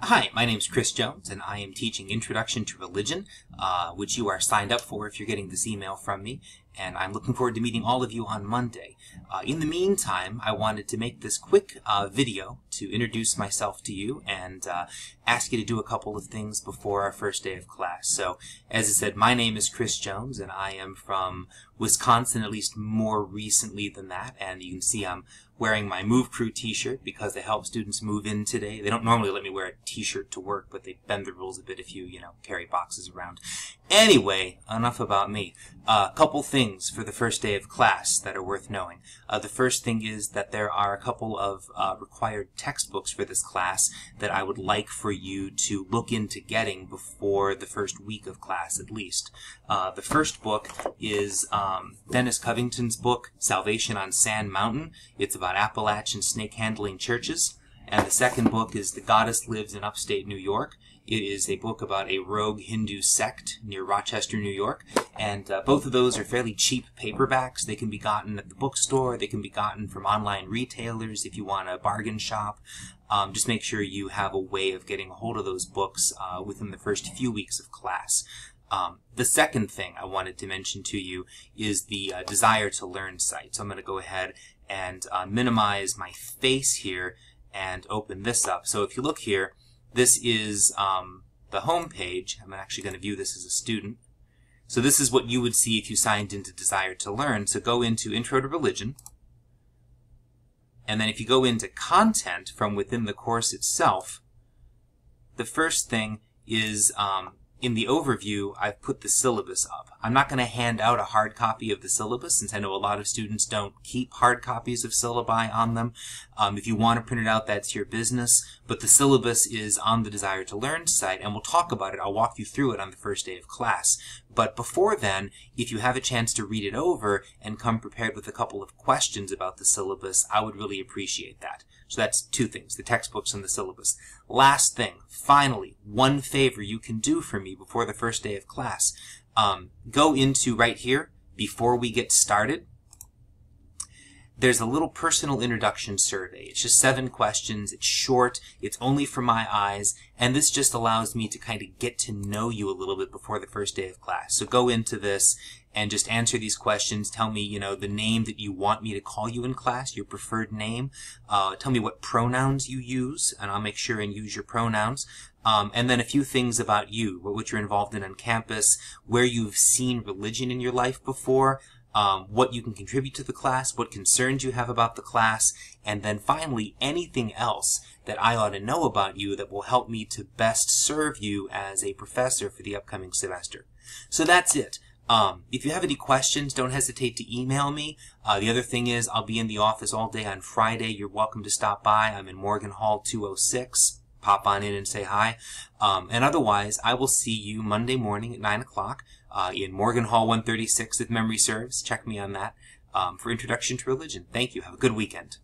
Hi, my name is Chris Jones, and I am teaching Introduction to Religion, uh, which you are signed up for if you're getting this email from me, and I'm looking forward to meeting all of you on Monday. Uh, in the meantime, I wanted to make this quick uh, video to introduce myself to you and uh, ask you to do a couple of things before our first day of class. So, as I said, my name is Chris Jones, and I am from Wisconsin, at least more recently than that, and you can see I'm wearing my Move Crew t-shirt because they help students move in today. They don't normally let me wear a t-shirt to work, but they bend the rules a bit if you, you know, carry boxes around. Anyway, enough about me. A uh, couple things for the first day of class that are worth knowing. Uh, the first thing is that there are a couple of uh, required textbooks for this class that I would like for you to look into getting before the first week of class at least. Uh, the first book is um, Dennis Covington's book, Salvation on Sand Mountain. It's about Appalachian snake handling churches. And the second book is The Goddess Lives in Upstate New York. It is a book about a rogue Hindu sect near Rochester, New York. And uh, both of those are fairly cheap paperbacks. They can be gotten at the bookstore. They can be gotten from online retailers if you want a bargain shop. Um, just make sure you have a way of getting a hold of those books uh, within the first few weeks of class. Um, the second thing I wanted to mention to you is the uh, Desire to Learn site. So I'm going to go ahead and uh, minimize my face here and open this up. So if you look here, this is um, the home page. I'm actually going to view this as a student. So this is what you would see if you signed into Desire to Learn. So go into Intro to Religion. And then if you go into content from within the course itself, the first thing is um, in the overview, I've put the syllabus up. I'm not going to hand out a hard copy of the syllabus since I know a lot of students don't keep hard copies of syllabi on them. Um, if you want to print it out, that's your business. But the syllabus is on the Desire to Learn site, and we'll talk about it. I'll walk you through it on the first day of class. But before then, if you have a chance to read it over and come prepared with a couple of questions about the syllabus, I would really appreciate that. So that's two things, the textbooks and the syllabus. Last thing, finally, one favor you can do for me before the first day of class. Um, go into right here, before we get started, there's a little personal introduction survey. It's just seven questions. It's short. It's only for my eyes. And this just allows me to kind of get to know you a little bit before the first day of class. So go into this and just answer these questions. Tell me, you know, the name that you want me to call you in class, your preferred name. Uh, tell me what pronouns you use, and I'll make sure and use your pronouns. Um, and then a few things about you, what you're involved in on campus, where you've seen religion in your life before, um, what you can contribute to the class, what concerns you have about the class, and then finally anything else that I ought to know about you that will help me to best serve you as a professor for the upcoming semester. So that's it. Um, if you have any questions, don't hesitate to email me. Uh, the other thing is I'll be in the office all day on Friday. You're welcome to stop by. I'm in Morgan Hall 206 pop on in and say hi. Um, and otherwise, I will see you Monday morning at 9 o'clock uh, in Morgan Hall 136 if memory serves. Check me on that um, for Introduction to Religion. Thank you. Have a good weekend.